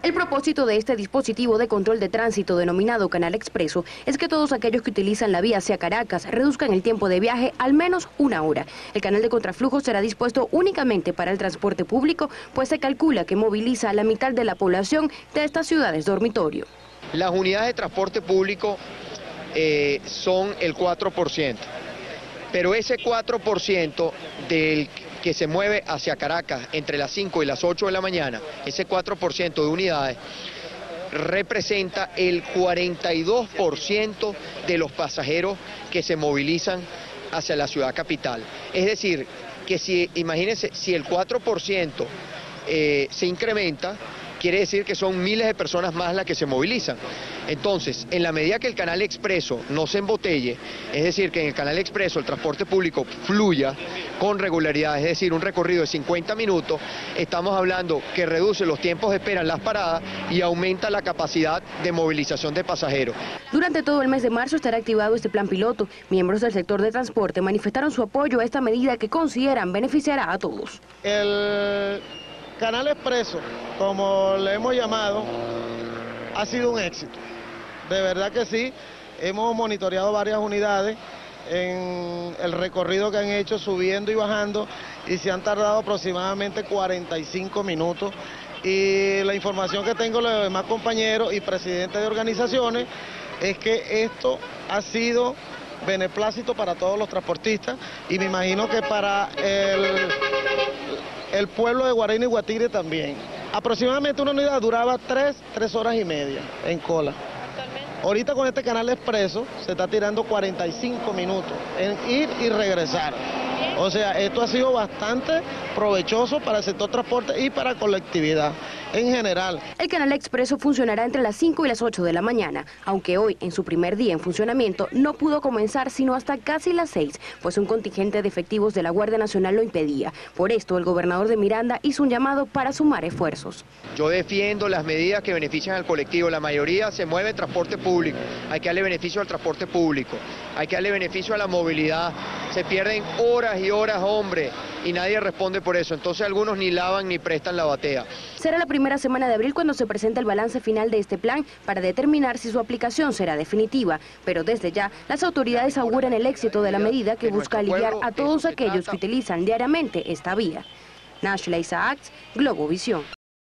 El propósito de este dispositivo de control de tránsito denominado Canal Expreso es que todos aquellos que utilizan la vía hacia Caracas reduzcan el tiempo de viaje al menos una hora. El canal de contraflujo será dispuesto únicamente para el transporte público, pues se calcula que moviliza a la mitad de la población de estas ciudades dormitorio. Las unidades de transporte público eh, son el 4%, pero ese 4% del que se mueve hacia Caracas entre las 5 y las 8 de la mañana, ese 4% de unidades, representa el 42% de los pasajeros que se movilizan hacia la ciudad capital. Es decir, que si, imagínense, si el 4% eh, se incrementa, quiere decir que son miles de personas más las que se movilizan. Entonces, en la medida que el canal expreso no se embotelle, es decir, que en el canal expreso el transporte público fluya con regularidad, es decir, un recorrido de 50 minutos, estamos hablando que reduce los tiempos de espera en las paradas y aumenta la capacidad de movilización de pasajeros. Durante todo el mes de marzo estará activado este plan piloto. Miembros del sector de transporte manifestaron su apoyo a esta medida que consideran beneficiará a todos. El Canal Expreso, como le hemos llamado, ha sido un éxito. De verdad que sí, hemos monitoreado varias unidades en el recorrido que han hecho subiendo y bajando y se han tardado aproximadamente 45 minutos y la información que tengo de los demás compañeros y presidentes de organizaciones es que esto ha sido beneplácito para todos los transportistas y me imagino que para el el pueblo de Guarani y Guatire también. Aproximadamente una unidad duraba tres, tres horas y media en cola. Ahorita con este canal expreso se está tirando 45 minutos en ir y regresar. O sea, esto ha sido bastante provechoso para el sector transporte y para colectividad en general. El canal expreso funcionará entre las 5 y las 8 de la mañana, aunque hoy, en su primer día en funcionamiento, no pudo comenzar sino hasta casi las 6, pues un contingente de efectivos de la Guardia Nacional lo impedía. Por esto, el gobernador de Miranda hizo un llamado para sumar esfuerzos. Yo defiendo las medidas que benefician al colectivo. La mayoría se mueve en transporte público. Hay que darle beneficio al transporte público. Hay que darle beneficio a la movilidad. Se pierden horas y horas, hombre, y nadie responde por eso. Entonces algunos ni lavan ni prestan la batea. Será la primera semana de abril cuando se presenta el balance final de este plan para determinar si su aplicación será definitiva. Pero desde ya, las autoridades auguran el éxito de la medida que busca aliviar a todos aquellos que utilizan diariamente esta vía. Nashla Isaacs, Globovisión.